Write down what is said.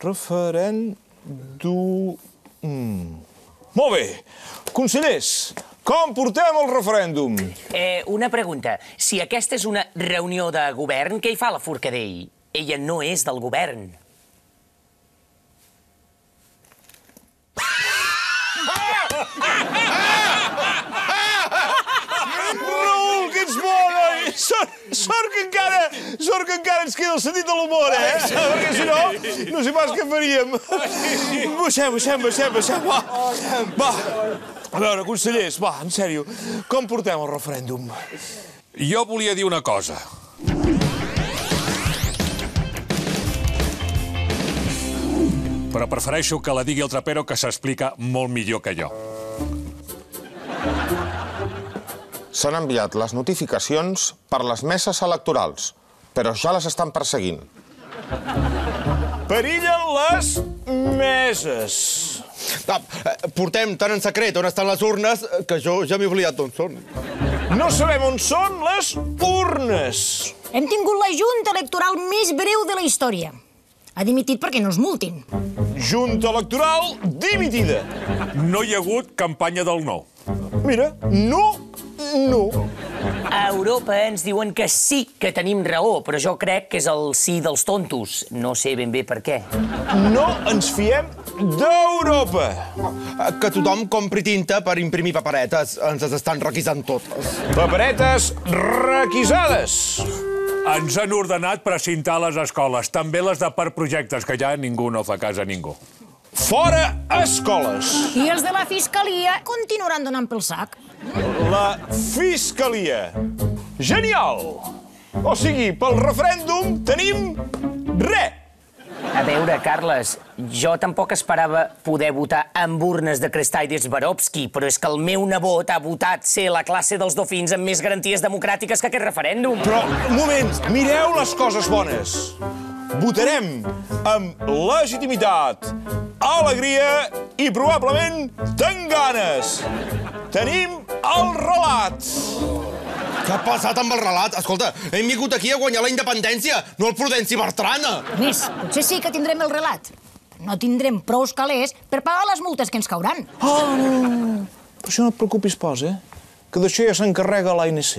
referèndum... Molt bé. Consellers, com portem el referèndum? Eh, una pregunta. Si aquesta és una reunió de govern, què hi fa la Forcadell? Ella no és del govern. Sort, que encara, sort que encara ens queda el sentit de l'humor, eh? Perquè si no, no sé pas què faríem. Baixem, baixem, baixem, baixem, va. Va. A veure, consellers, va, en sèrio, com portem el referèndum? Jo volia dir una cosa. Però prefereixo que la digui el trapero, que s'explica molt millor que jo. S'han enviat les notificacions per les meses electorals, però ja les estan perseguint. Perillen les meses. Ah, eh, portem tan en secret on estan les urnes eh, que jo ja m'he oblidat d'on són. No sabem on són les urnes. Hem tingut la junta electoral més breu de la història. Ha dimitit perquè no es multin. Junta electoral dimitida. No hi ha hagut campanya del no. Mira, no, no. A Europa ens diuen que sí que tenim raó, però jo crec que és el sí dels tontos. No sé ben bé per què. No ens fiem d'Europa. Que tothom compri tinta per imprimir paperetes. Ens les estan requisant totes. Paperetes requisades. Ens han ordenat precintar les escoles, també les de per projectes, que ja ningú no fa cas a ningú. Fora escoles. I els de la Fiscalia continuaran donant pel sac. La Fiscalia. Genial. O sigui, pel referèndum tenim res. A veure, Carles, jo tampoc esperava poder votar amb urnes de Krestaidis Barovski, però és que el meu nebot ha votat ser la classe dels dofins amb més garanties democràtiques que aquest referèndum. Però, un moment, mireu les coses bones. Votarem amb legitimitat, alegria i probablement tanganes. Tenim el relat. Què ha passat amb el relat? Escolta, hem vingut aquí a guanyar la independència, no el Prudenci Bertrana. Més, potser sí que tindrem el relat. No tindrem prous calés per pagar les multes que ens cauran. Oh, no, no, no. Per això no et preocupis pas, eh? Que d'això ja s'encarrega l'ANC.